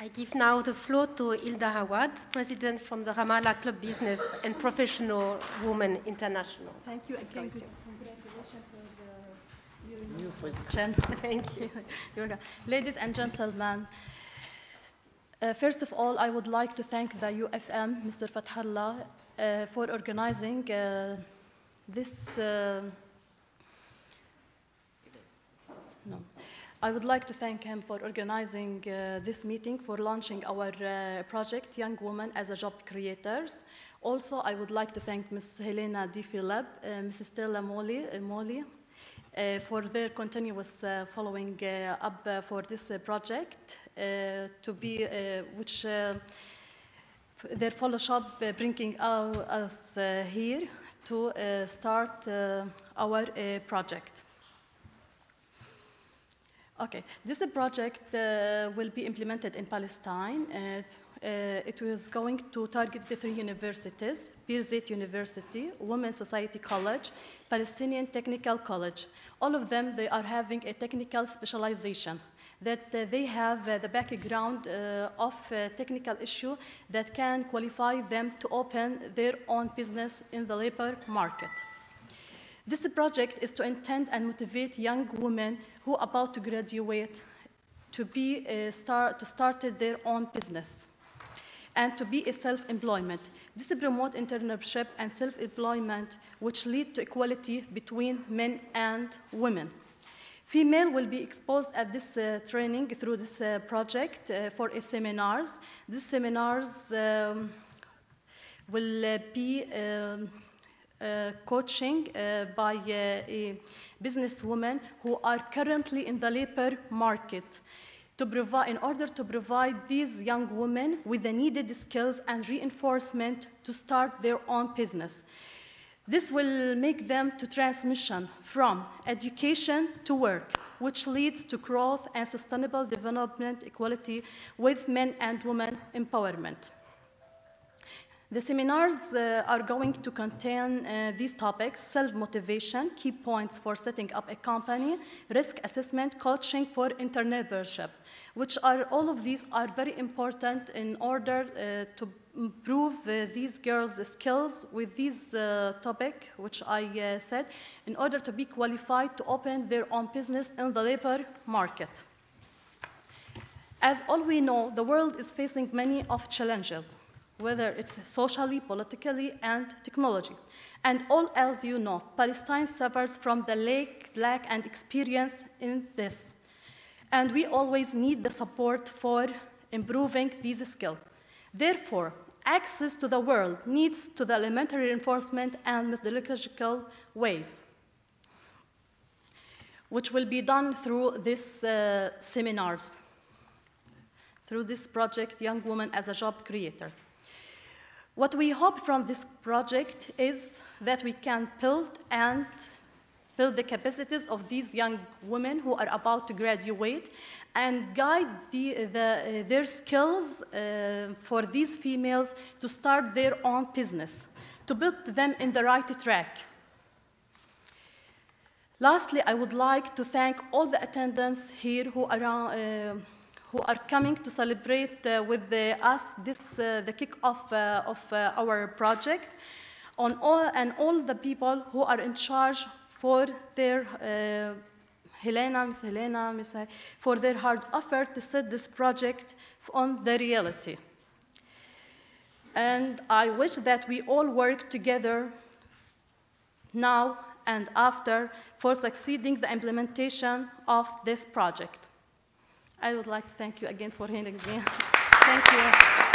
I give now the floor to Hilda Awwad, President from the Ramallah Club Business and Professional Women International. Thank you again. Congratulations for the new. Thank you. Ladies and gentlemen, uh, first of all, I would like to thank the UFM, Mr. Fathallah, uh, for organizing uh, this. Uh, no. I would like to thank him for organizing uh, this meeting, for launching our uh, project, Young Women as a Job Creators. Also, I would like to thank Ms. Helena Di Philip, uh, Mrs. Stella Molly, uh, Molly uh, for their continuous uh, following up for this project, to be, which their fellowship bringing us here to start our project. Okay, this project uh, will be implemented in Palestine. Uh, uh, it is going to target three universities, Birzeit University, Women's Society College, Palestinian Technical College. All of them, they are having a technical specialization that uh, they have uh, the background uh, of technical issue that can qualify them to open their own business in the labor market. This project is to intend and motivate young women who are about to graduate to, be start, to start their own business and to be a self-employment. This promote entrepreneurship and self-employment which lead to equality between men and women. Female will be exposed at this uh, training through this uh, project uh, for seminars. These seminars um, will uh, be um, coaching uh, by uh, businesswomen who are currently in the labor market to provide, in order to provide these young women with the needed skills and reinforcement to start their own business. This will make them to transmission from education to work, which leads to growth and sustainable development equality with men and women empowerment. The seminars uh, are going to contain uh, these topics, self-motivation, key points for setting up a company, risk assessment, coaching for entrepreneurship, which are, all of these are very important in order uh, to improve uh, these girls' skills with this uh, topic, which I uh, said, in order to be qualified to open their own business in the labor market. As all we know, the world is facing many of challenges whether it's socially, politically, and technology. And all else you know, Palestine suffers from the lack, and experience in this. And we always need the support for improving these skills. Therefore, access to the world needs to the elementary reinforcement and methodological ways, which will be done through these uh, seminars, through this project, Young Women as a Job Creators. What we hope from this project is that we can build and build the capacities of these young women who are about to graduate and guide the, the, uh, their skills uh, for these females to start their own business, to put them in the right track. Lastly, I would like to thank all the attendants here who are uh, who are coming to celebrate uh, with us this, uh, the kickoff uh, of our project, on all, and all the people who are in charge for their Helena, Miss Helena, Miss, for their hard effort to set this project on the reality. And I wish that we all work together now and after for succeeding the implementation of this project. I would like to thank you again for hearing me. thank you.